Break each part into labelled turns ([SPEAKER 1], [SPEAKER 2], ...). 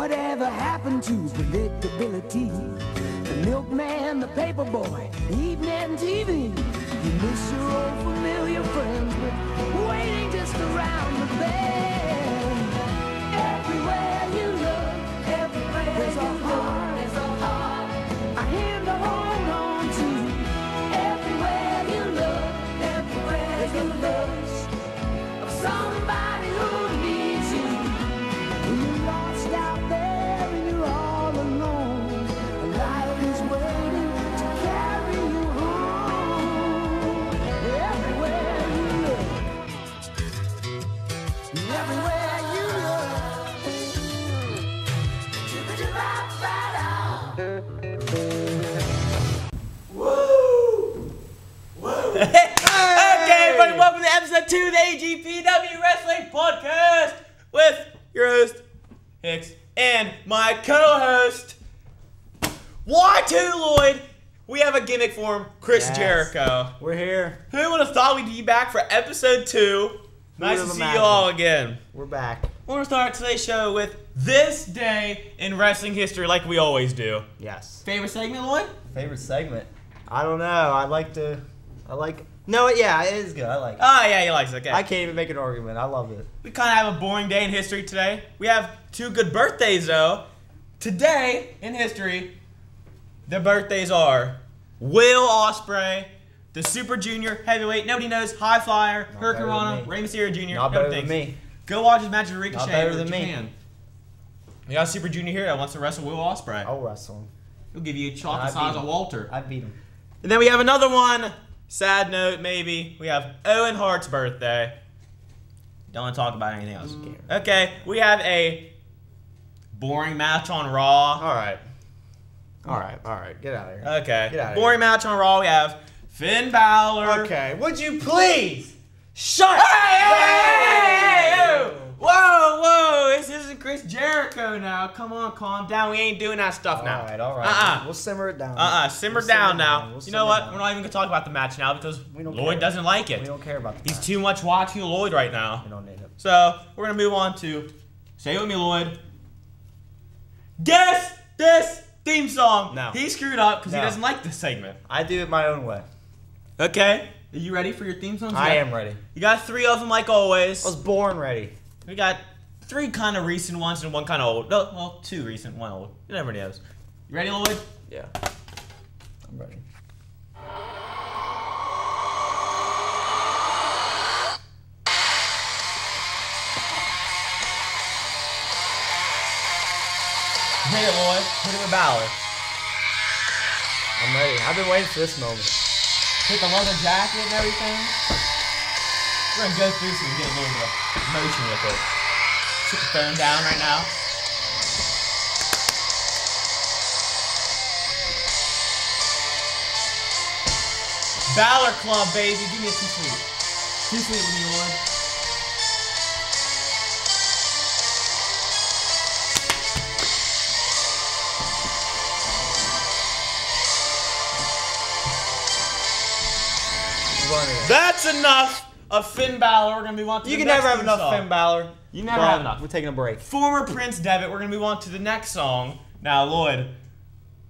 [SPEAKER 1] Whatever happened to predictability? The milkman, the paper boy, evening TV. You miss your old familiar friends, but waiting just around the bend. Everywhere you look, everywhere there's a heart, there's a heart, a hand to hold on to. Everywhere you look, everywhere there's the of somebody look.
[SPEAKER 2] Okay, everybody, welcome to episode two of the AGPW Wrestling Podcast with your host, Hicks, and my co-host, Y2 Lloyd. We have a gimmick for him, Chris
[SPEAKER 3] Yes.
[SPEAKER 2] Jericho.
[SPEAKER 3] We're here.
[SPEAKER 2] Who would have thought we'd be back for episode two? Nice to see you all again.
[SPEAKER 3] We're back.
[SPEAKER 2] We're gonna start today's show with this day in wrestling history, like we always do.
[SPEAKER 3] Yes.
[SPEAKER 2] Favorite segment, Lloyd?
[SPEAKER 4] Favorite segment?
[SPEAKER 3] I don't know. I like to. I like. No, yeah, it is good. I like. it.
[SPEAKER 2] Oh yeah, he likes it. Okay.
[SPEAKER 3] I can't even make an argument. I love it.
[SPEAKER 2] We kind of have a boring day in history today. We have two good birthdays though. Today in history, the birthdays are Will Ospreay, the Super Junior Heavyweight. Nobody knows High Flyer,
[SPEAKER 4] Not
[SPEAKER 2] Hurricane
[SPEAKER 4] better
[SPEAKER 2] Rana. Rey Mysterio Jr.
[SPEAKER 4] Not better than
[SPEAKER 2] everything.
[SPEAKER 4] me.
[SPEAKER 2] Go watch his match with Ricochet.
[SPEAKER 4] Not better
[SPEAKER 2] over
[SPEAKER 4] than me.
[SPEAKER 2] Japan. We got Super Junior here that wants to wrestle Will Ospreay.
[SPEAKER 4] I'll wrestle him.
[SPEAKER 2] He'll give you a shot
[SPEAKER 4] I
[SPEAKER 2] the size of. Walter.
[SPEAKER 4] I beat him.
[SPEAKER 2] And then we have another one. Sad note, maybe. We have Owen Hart's birthday. Don't want to talk about anything else. Okay, we have a boring match on Raw.
[SPEAKER 3] All right. All right. All right. Get out of here.
[SPEAKER 2] Okay,
[SPEAKER 3] Get outta
[SPEAKER 2] boring match on Raw. We have Finn Balor.
[SPEAKER 3] okay. Would you please
[SPEAKER 2] Shut. Hey, hey, hey, hey, hey, Whoa, whoa! This isn't Chris Jericho now. Come on, calm down. We ain't doing that stuff
[SPEAKER 4] All
[SPEAKER 2] now.
[SPEAKER 4] All right, all right.
[SPEAKER 2] Uh-uh.
[SPEAKER 4] We'll simmer it down.
[SPEAKER 2] Uh-uh, simmer
[SPEAKER 4] We'll
[SPEAKER 2] down
[SPEAKER 4] simmer
[SPEAKER 2] now.
[SPEAKER 4] down. We'll
[SPEAKER 2] you know what?
[SPEAKER 4] down.
[SPEAKER 2] We're not even gonna talk about the match now because
[SPEAKER 4] We don't
[SPEAKER 2] Lloyd doesn't like it.
[SPEAKER 4] We don't care about the
[SPEAKER 2] He's
[SPEAKER 4] match.
[SPEAKER 2] too much watching Lloyd right now.
[SPEAKER 4] We don't need it.
[SPEAKER 2] So we're gonna move on to say it with me, Lloyd. Guess this theme song.
[SPEAKER 3] No.
[SPEAKER 2] He screwed up because he doesn't like this segment.
[SPEAKER 4] I do it my own way.
[SPEAKER 2] Okay. Are you ready for your theme songs?
[SPEAKER 4] I
[SPEAKER 2] You
[SPEAKER 4] am ready.
[SPEAKER 2] You got three of them, like always.
[SPEAKER 4] I was born ready.
[SPEAKER 2] We got three kind of recent ones and one kind of old. No, well, two recent, one old. You never knows. You ready, Lloyd?
[SPEAKER 4] Yeah. I'm ready.
[SPEAKER 2] Hit it, Lloyd. Hit it with Balor.
[SPEAKER 4] I'm ready. I've been waiting for this moment.
[SPEAKER 2] Hit the leather jacket and everything. We're gonna go through so we can get a little bit of motion with it. Put the phone down right now. Balor Club, baby. Give me a two sweet. Two sweet with me, Lloyd.
[SPEAKER 4] I'm running it.
[SPEAKER 2] That's enough of Finn Balor. We're gonna move on to
[SPEAKER 4] You can never have enough
[SPEAKER 2] song.
[SPEAKER 4] Finn Balor.
[SPEAKER 2] You never have enough.
[SPEAKER 4] We're taking a break.
[SPEAKER 2] Former Prince Devitt. We're gonna move on to the next song. Now, Lloyd,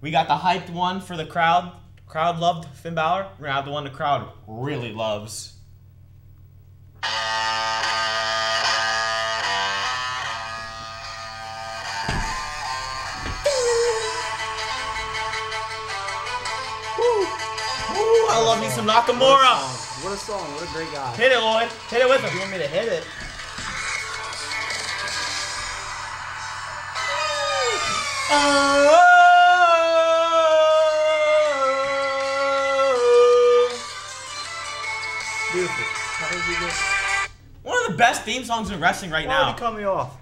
[SPEAKER 2] we got the hyped one for the crowd. Crowd loved Finn Balor. We're gonna have the one the crowd really loves. I love me some Nakamura.
[SPEAKER 4] What a song. What a great guy.
[SPEAKER 2] Hit it, Lloyd. Hit it with him.
[SPEAKER 4] You want me to hit it? Oh! Beautiful. How did you get?
[SPEAKER 2] One of the best theme songs in wrestling right
[SPEAKER 4] Why
[SPEAKER 2] now.
[SPEAKER 4] you cut me off?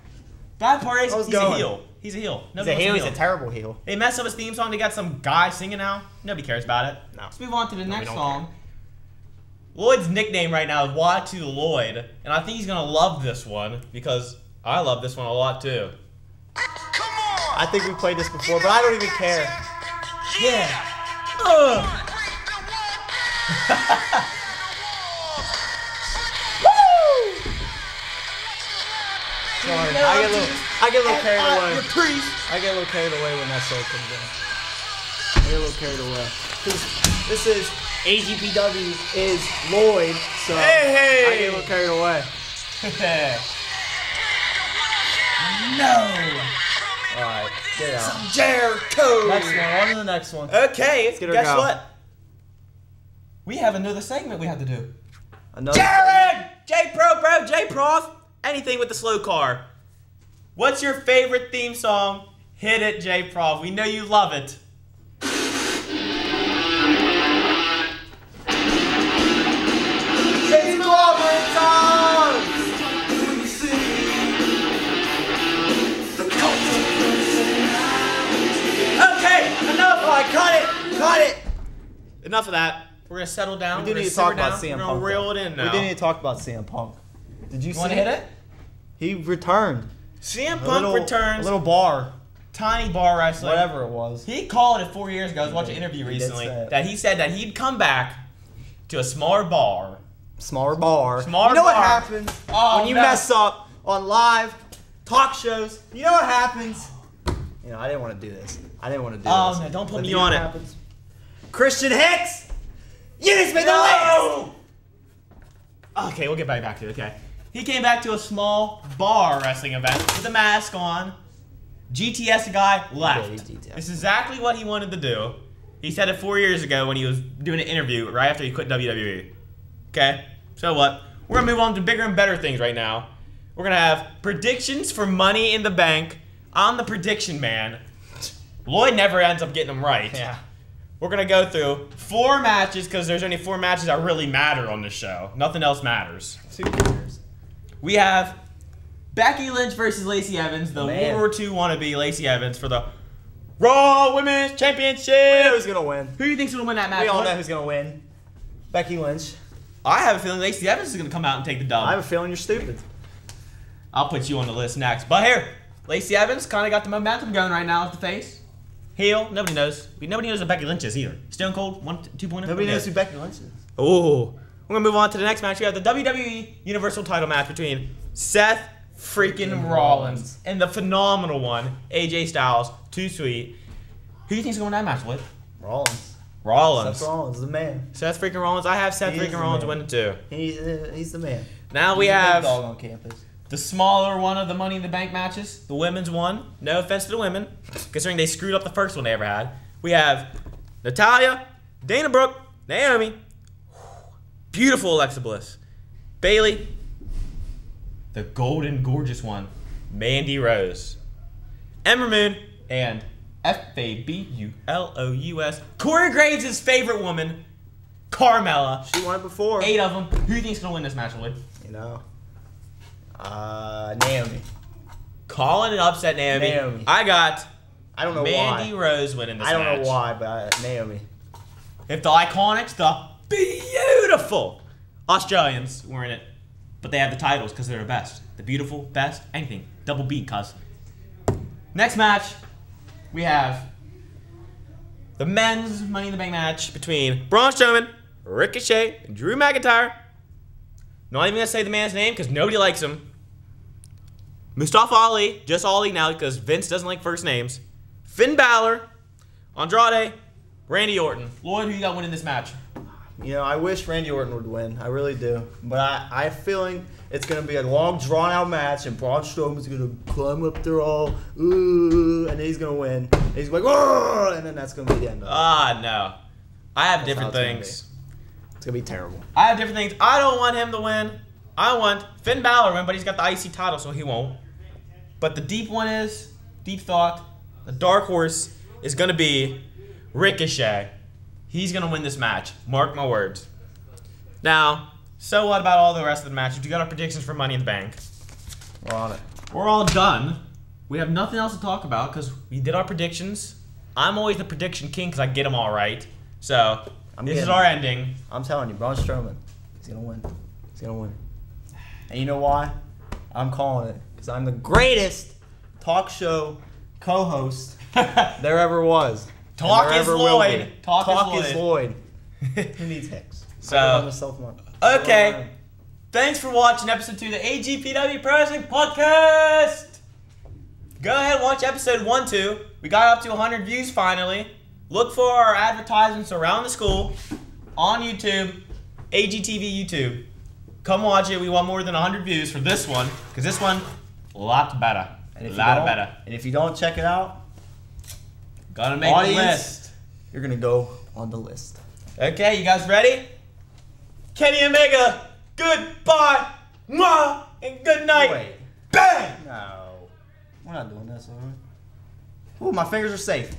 [SPEAKER 2] Bad part is he's a heel. He's a heel.
[SPEAKER 4] He's a heel. He's a terrible heel.
[SPEAKER 2] They mess up his theme song. They got some guy singing now. Nobody cares about it.
[SPEAKER 4] No.
[SPEAKER 2] Let's move on to the next
[SPEAKER 4] don't
[SPEAKER 2] song. Lloyd's nickname right now is Y2 Lloyd, and I think he's gonna love this one because I love this one a lot too.
[SPEAKER 4] I think we played this before, but I don't even care.
[SPEAKER 2] Yeah. Ugh.
[SPEAKER 3] Sorry. I get a little, I get a little carried away. I get a little carried away when that song comes in. I get a little carried away. Because this is AGPW is Lloyd, so
[SPEAKER 2] Hey, hey.
[SPEAKER 3] I get a little carried away.
[SPEAKER 2] no.
[SPEAKER 3] Alright, get out.
[SPEAKER 2] Jericho.
[SPEAKER 3] Next one, on to the next one.
[SPEAKER 2] Okay,
[SPEAKER 3] get her
[SPEAKER 2] guess
[SPEAKER 3] go.
[SPEAKER 2] what? We have another segment we have to do.
[SPEAKER 3] Another
[SPEAKER 2] Jared! J Pro Bro, J Prof, anything with the slow car. What's your favorite theme song? Hit it, J Prof. We know you love it. Settle down.
[SPEAKER 3] We do
[SPEAKER 2] We're
[SPEAKER 3] need
[SPEAKER 2] gonna
[SPEAKER 3] talk about
[SPEAKER 2] down.
[SPEAKER 3] CM
[SPEAKER 2] We're
[SPEAKER 3] Punk.
[SPEAKER 2] gonna reel it in now.
[SPEAKER 3] We do need to talk about CM Punk. Did you
[SPEAKER 2] You
[SPEAKER 3] see
[SPEAKER 2] wanna hit it?
[SPEAKER 3] He returned.
[SPEAKER 2] CM
[SPEAKER 3] A
[SPEAKER 2] Punk
[SPEAKER 3] little,
[SPEAKER 2] returns.
[SPEAKER 3] A little bar,
[SPEAKER 2] tiny bar wrestling.
[SPEAKER 3] whatever it was.
[SPEAKER 2] He called it four years ago. I was watching an interview
[SPEAKER 3] He
[SPEAKER 2] recently
[SPEAKER 3] say
[SPEAKER 2] that he said that he'd come back to a smaller bar.
[SPEAKER 3] Smaller bar.
[SPEAKER 2] Smaller bar.
[SPEAKER 3] you know what happens
[SPEAKER 2] Oh,
[SPEAKER 3] when you
[SPEAKER 2] no.
[SPEAKER 3] mess up on live talk shows? You know what happens? You know, I didn't want to do this. I didn't want to do
[SPEAKER 2] Oh,
[SPEAKER 3] this.
[SPEAKER 2] no, don't put
[SPEAKER 3] But
[SPEAKER 2] me on it.
[SPEAKER 3] Happens? Christian Hicks! Just made the list!
[SPEAKER 2] Okay, we'll get back back to it. Okay. He came back to a small bar wrestling event with a mask on. GTS guy left.
[SPEAKER 3] Yeah,
[SPEAKER 2] is exactly what he wanted to do. He said it four years ago when he was doing an interview right after he quit WWE. Okay? So what? We're gonna move on to bigger and better things right now. We're gonna have predictions for Money in the Bank. I'm the prediction man. Lloyd never ends up getting them right.
[SPEAKER 3] Yeah.
[SPEAKER 2] We're gonna go through four matches because there's only four matches that really matter on this show. Nothing else matters.
[SPEAKER 3] Two years.
[SPEAKER 2] We have Becky Lynch versus Lacey Evans, the
[SPEAKER 3] Man.
[SPEAKER 2] World War II wannabe Lacey Evans for the Raw Women's
[SPEAKER 3] We know
[SPEAKER 2] Championship.
[SPEAKER 3] who's gonna win.
[SPEAKER 2] Who do you think's gonna win that match?
[SPEAKER 3] We all know who's gonna win. Becky Lynch.
[SPEAKER 2] I have a feeling Lacey Evans is gonna come out and take the dub.
[SPEAKER 3] I have a feeling you're stupid.
[SPEAKER 2] I'll put you on the list next. But here, Lacey Evans kind of got the momentum going right now with the face. Heel, nobody knows. Nobody knows what Becky Lynch is either. Stone Cold, one, two point.
[SPEAKER 3] Nobody knows who Becky Lynch is.
[SPEAKER 2] Oh, we're gonna move on to the next match. We have the WWE Universal Title match between Seth freaking Rollins and the phenomenal one AJ Styles. Too sweet. Who do you think's gonna win that match? What?
[SPEAKER 3] Rollins.
[SPEAKER 2] Rollins.
[SPEAKER 3] Seth Rollins, the man.
[SPEAKER 2] Seth freaking Rollins. I have Seth
[SPEAKER 3] He
[SPEAKER 2] freaking Rollins winning too.
[SPEAKER 3] He's uh, he's the man.
[SPEAKER 2] Now we
[SPEAKER 3] He's the big
[SPEAKER 2] have
[SPEAKER 3] dog on campus.
[SPEAKER 2] The smaller one of the Money in the Bank matches, the women's one. No offense to the women, considering they screwed up the first one they ever had. We have Natalya, Dana Brooke, Naomi, beautiful Alexa Bliss, Bayley, the golden gorgeous one, Mandy Rose, Ember Moon, and F A B U L O U S, Corey Graves' favorite woman, Carmella.
[SPEAKER 3] She won it before.
[SPEAKER 2] Eight of them. Who do you think's gonna win this match, Lloyd?
[SPEAKER 3] You know. Uh, Naomi.
[SPEAKER 2] Calling an upset, Naomi.
[SPEAKER 3] Naomi.
[SPEAKER 2] I got
[SPEAKER 3] I don't know
[SPEAKER 2] Mandy
[SPEAKER 3] why.
[SPEAKER 2] Rose winning this
[SPEAKER 3] I don't
[SPEAKER 2] match.
[SPEAKER 3] know why, but uh, Naomi.
[SPEAKER 2] If the Iconics, the beautiful Australians were in it, but they have the titles because they're the best. The beautiful, best, anything. Double B, cuz. Next match, we have the men's Money in the Bank match between Braun Strowman, Ricochet, and Drew McIntyre. Not even gonna say the man's name because nobody likes him. Mustafa Ali, just Ali now because Vince doesn't like first names. Finn Balor, Andrade, Randy Orton. Lloyd, who you got winning this match?
[SPEAKER 3] You know, I wish Randy Orton would win. I really do. But I, I have a feeling it's going to be a long, drawn out match, and Braun Strowman's going to climb up there all, ooh, and then he's going to win. And he's like, oh, and then that's going to be the end of it.
[SPEAKER 2] Ah, no. I have different
[SPEAKER 3] it's gonna
[SPEAKER 2] things.
[SPEAKER 3] It's going to be terrible.
[SPEAKER 2] I have different things. I don't want him to win. I want Finn Balor to win, but he's got the IC title, so he won't. But the deep one is, deep thought, the dark horse is going to be Ricochet. He's going to win this match. Mark my words. Now, so what about all the rest of the matches? You got our predictions for Money in the Bank.
[SPEAKER 3] We're on it.
[SPEAKER 2] We're all done. We have nothing else to talk about because we did our predictions. I'm always the prediction king because I get them all right. So,
[SPEAKER 3] I'm
[SPEAKER 2] this is our ending.
[SPEAKER 3] I'm telling you, Braun Strowman, he's going to win. He's going to win. And you know why? I'm calling it. Because I'm the greatest talk show co host there ever was.
[SPEAKER 2] Talk
[SPEAKER 3] there
[SPEAKER 2] is
[SPEAKER 3] ever
[SPEAKER 2] Lloyd.
[SPEAKER 3] be.
[SPEAKER 2] Talk is
[SPEAKER 3] is Lloyd. Who needs Hicks?
[SPEAKER 2] So-
[SPEAKER 3] I can run myself more.
[SPEAKER 2] Okay. Thanks for watching episode two of the AGPW Pro Wrestling Podcast. Go ahead and watch episode one, two. We got up to 100 views finally. Look for our advertisements around the school on YouTube, AGTV YouTube. Come watch it. We want more than 100 views for this one because this one, a lot better.
[SPEAKER 3] And if
[SPEAKER 2] a lot better.
[SPEAKER 3] and if you don't check it out,
[SPEAKER 2] Gonna make the list.
[SPEAKER 3] you're gonna go on the list.
[SPEAKER 2] Okay, you guys ready? Kenny Omega, goodbye, mwah, and good night.
[SPEAKER 3] Wait,
[SPEAKER 2] Bang!
[SPEAKER 3] no, we're not doing this, are we? Ooh, my fingers are safe.